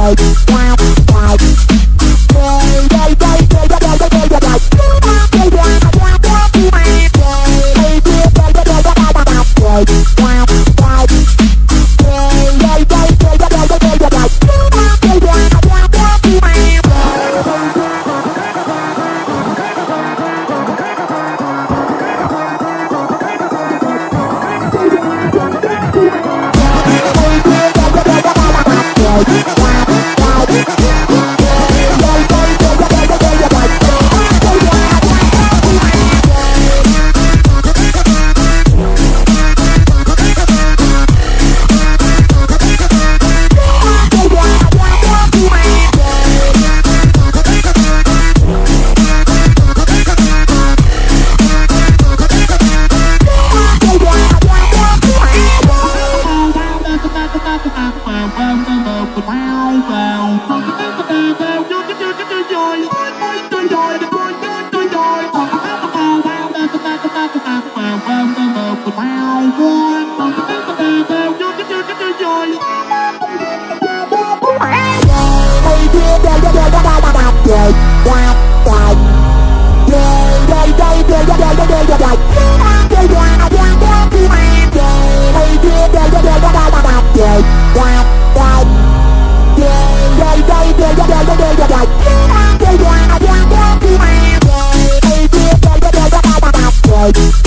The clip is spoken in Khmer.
Bye. Yeah. Bye.